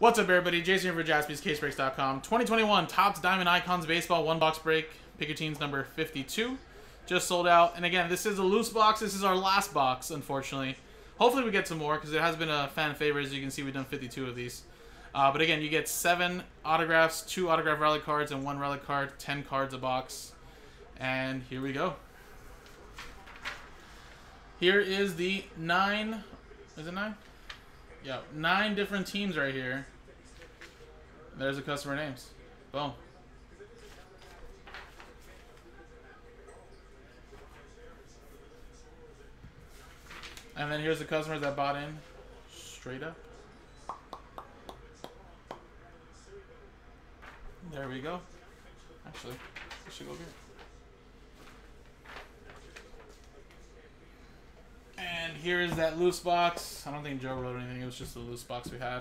What's up, everybody? Jason here for JaspysCaseBreaks.com. 2021 Topps Diamond Icons Baseball one box break. Pick your teams number 52. Just sold out. And again, this is a loose box. This is our last box, unfortunately. Hopefully, we get some more because it has been a fan favorite. As you can see, we've done 52 of these. Uh, but again, you get seven autographs, two autograph relic cards, and one relic card. 10 cards a box. And here we go. Here is the nine. Is it nine? Yeah, nine different teams right here. There's the customer names. Boom. And then here's the customers that bought in straight up. There we go. Actually, we should go here. And here's that loose box. I don't think Joe wrote anything. It was just the loose box we had.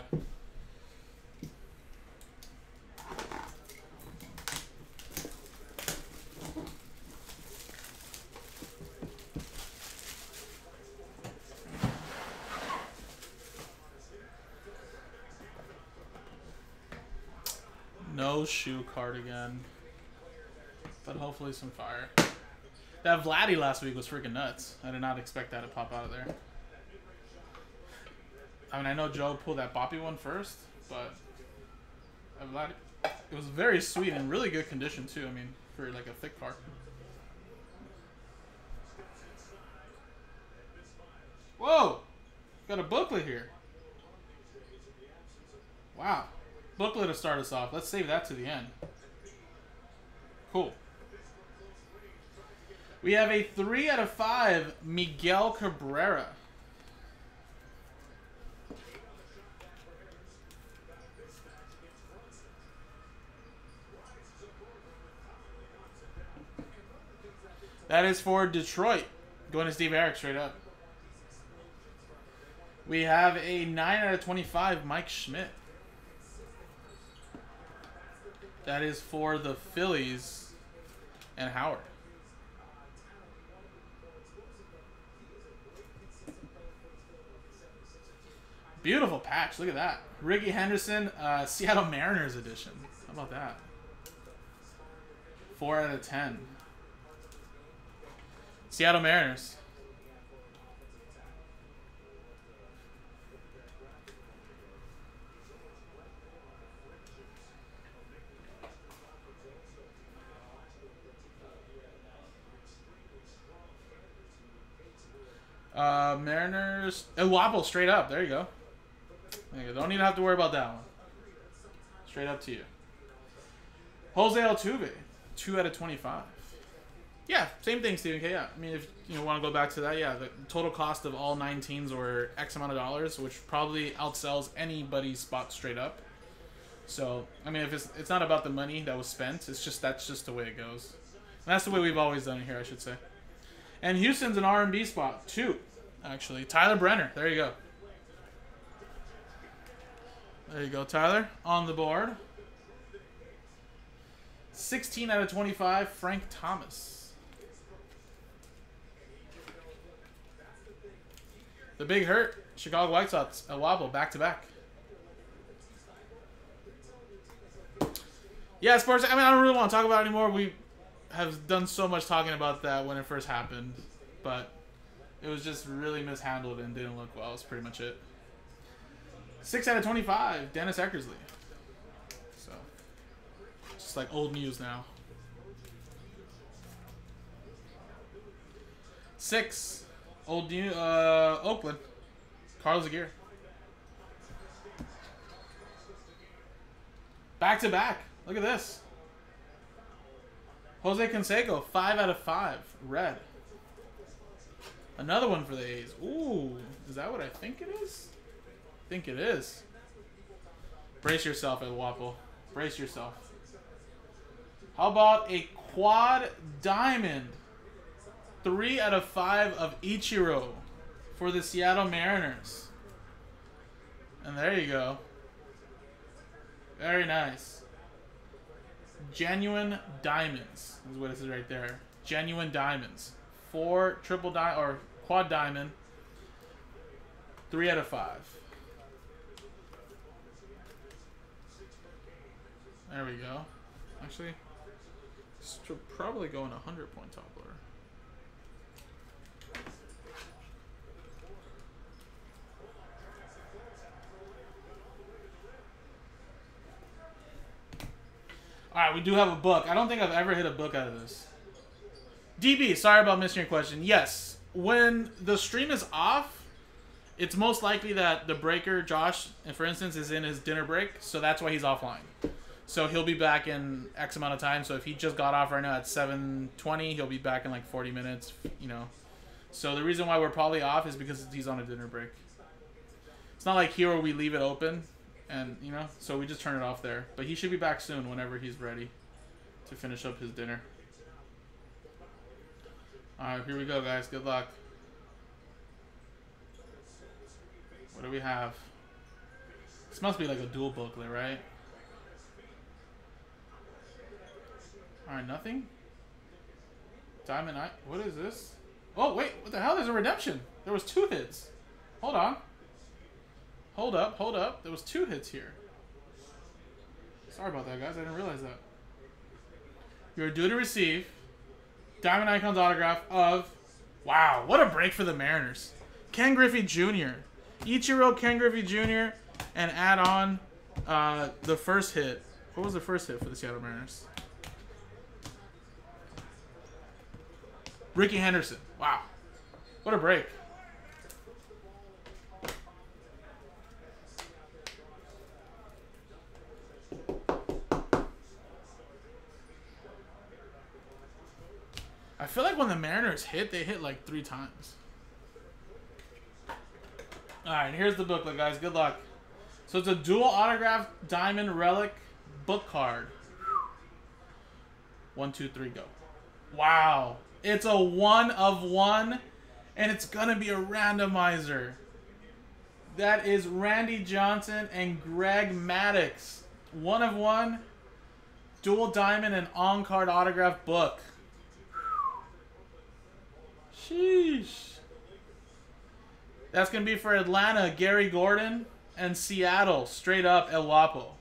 No shoe card again. But hopefully some fire. That Vladdy last week was freaking nuts. I did not expect that to pop out of there. I mean, I know Joe pulled that Boppy one first, but Vladdy, it was very sweet and really good condition too. I mean, for like a thick card. Whoa! Got a booklet here. Wow. Booklet to start us off. Let's save that to the end. Cool. We have a 3 out of 5, Miguel Cabrera. That is for Detroit. Going to Steve Eric straight up. We have a 9 out of 25, Mike Schmidt. That is for the Phillies and Howard. Beautiful patch. Look at that. Rickey Henderson, uh, Seattle Mariners edition. How about that? 4 out of 10. Seattle Mariners. Uh, Mariners. Wobble straight up. There you go. You. Don't even have to worry about that one. Straight up to you. Jose Altuve. 2 out of 25. Yeah, same thing, Stephen K. Yeah, I mean, if you want to go back to that, yeah, the total cost of all nine teams were X amount of dollars, which probably outsells anybody's spot straight up. So, I mean, if it's it's not about the money that was spent, it's just that's just the way it goes. And that's the way we've always done it here, I should say. And Houston's an R&B spot, too, actually. Tyler Brenner, there you go. There you go, Tyler, on the board. 16 out of 25, Frank Thomas. The big hurt, Chicago White Sox, a wobble, back to back. Yeah, sports. I mean, I don't really want to talk about it anymore. We have done so much talking about that when it first happened, but it was just really mishandled and didn't look well. That's pretty much it. Six out of twenty-five, Dennis Eckersley. So, just like old news now. Six, old new uh, Oakland, Carlos Aguirre. Back to back. Look at this. Jose Canseco, 5 out of 5. Red. Another one for the A's. Ooh, is that what I think it is? Think it is. Brace yourself, El Wapo. Brace yourself. How about a quad diamond? 3 out of 5 of Ichiro for the Seattle Mariners. And there you go. Very nice. Genuine diamonds is what it says right there. Genuine diamonds. Four triple di or quad diamond. Three out of five. There we go. Actually, should probably go in a 100 point top loader. Alright, we do have a book. I don't think I've ever hit a book out of this. DB, sorry about missing your question. Yes, when the stream is off, it's most likely that the breaker, Josh, for instance, is in his dinner break, so that's why he's offline. So he'll be back in X amount of time. So if he just got off right now at 7:20, he'll be back in like 40 minutes. You know. So the reason why we're probably off is because he's on a dinner break. It's not like here where we leave it open, and you know, so we just turn it off there. But he should be back soon whenever he's ready to finish up his dinner. All right, here we go, guys. Good luck. What do we have? This must be like a dual booklet, right? Alright, nothing? Diamond Eye. What is this? Oh, wait. What the hell? There's a redemption. There was two hits. Hold on. Hold up. Hold up. There was two hits here. Sorry about that, guys. I didn't realize that. You're due to receive Diamond Icon's autograph of... Wow, what a break for the Mariners. Ken Griffey Jr. Ichiro Ken Griffey Jr. and add on uh, the first hit. What was the first hit for the Seattle Mariners? Rickey Henderson. Wow. What a break. I feel like when the Mariners hit, they hit like three times. Alright, here's the booklet, guys. Good luck. So it's a dual autograph diamond relic book card. One, two, three, go. Wow. It's a one of one, and it's going to be a randomizer. That is Randy Johnson and Greg Maddux. One of one, dual diamond and on-card autograph book. Sheesh. That's going to be for Atlanta, Gary Gordon, and Seattle, straight up El Wapo.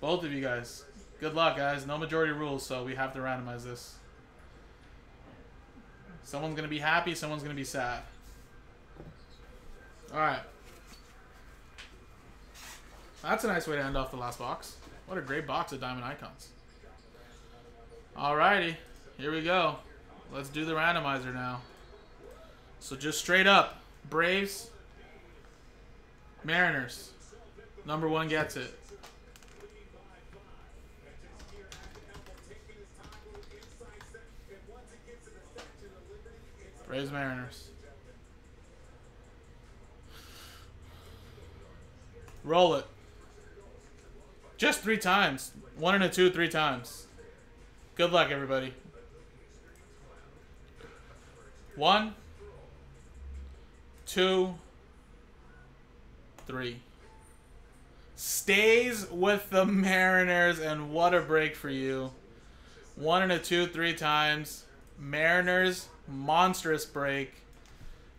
Both of you guys. Good luck, guys. No majority rules, so we have to randomize this. Someone's going to be happy, someone's going to be sad. Alright. That's a nice way to end off the last box. What a great box of Diamond Icons. Alrighty. Here we go. Let's do the randomizer now. So just straight up. Braves. Mariners. Number one gets it. Braves Mariners. Roll it. Just three times. One and a two, three times. Good luck, everybody. One, two, three. Stays with the Mariners, and what a break for you. One and a two, three times. Mariners monstrous break.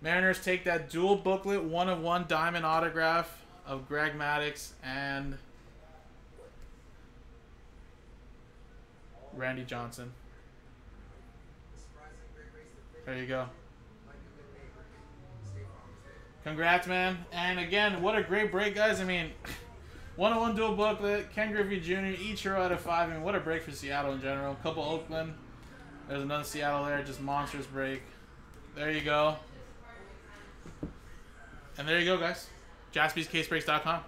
Mariners take that dual booklet, one of one diamond autograph of Greg Maddux and Randy Johnson. There you go. Congrats, man. And again, what a great break, guys. I mean, one on one dual booklet, Ken Griffey Jr., Ichiro out of five. I mean, what a break for Seattle in general. Couple Oakland. There's another Seattle there, just monstrous break. There you go. And there you go, guys. JaspysCaseBreaks.com.